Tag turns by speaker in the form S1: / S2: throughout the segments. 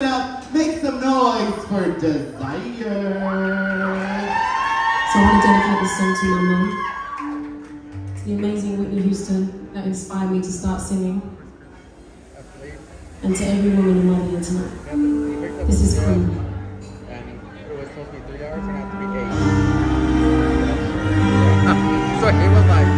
S1: Now, make some noise for DeZire.
S2: So I want to dedicate this song to my mum. It's the amazing Whitney Houston that inspired me to start singing. And to every woman and mother here tonight. This is Queen.
S3: And it was supposed to be three hours, and had to be eight. so he was like,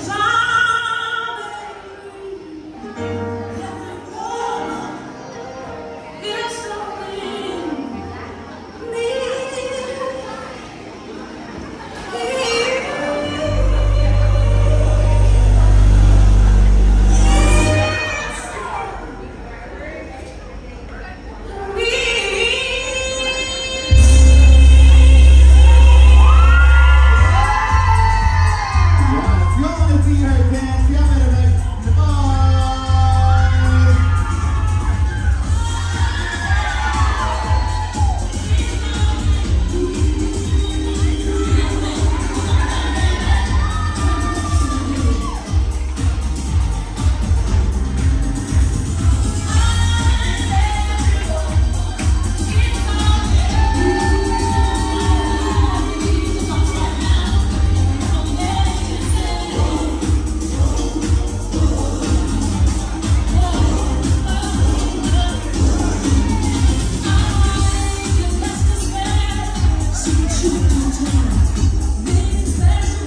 S3: DeZire. Thank you.